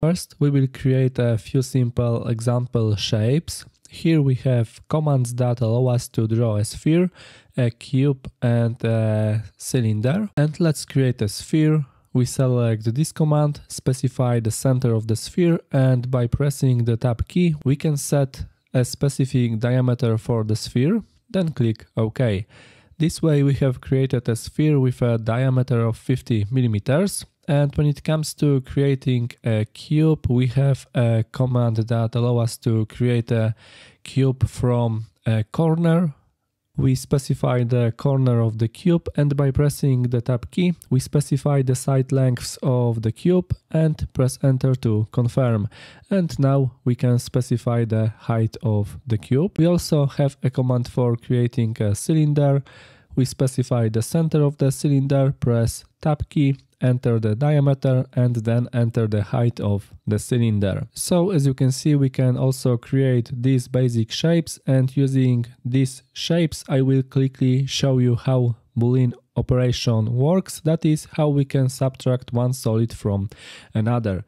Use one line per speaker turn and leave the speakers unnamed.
First, we will create a few simple example shapes. Here we have commands that allow us to draw a sphere, a cube and a cylinder. And let's create a sphere. We select this command, specify the center of the sphere and by pressing the tab key we can set a specific diameter for the sphere, then click OK. This way we have created a sphere with a diameter of 50 millimeters. And when it comes to creating a cube, we have a command that allows us to create a cube from a corner. We specify the corner of the cube and by pressing the tab key, we specify the side lengths of the cube and press enter to confirm. And now we can specify the height of the cube. We also have a command for creating a cylinder. We specify the center of the cylinder, press tab key enter the diameter and then enter the height of the cylinder. So as you can see we can also create these basic shapes and using these shapes I will quickly show you how boolean operation works that is how we can subtract one solid from another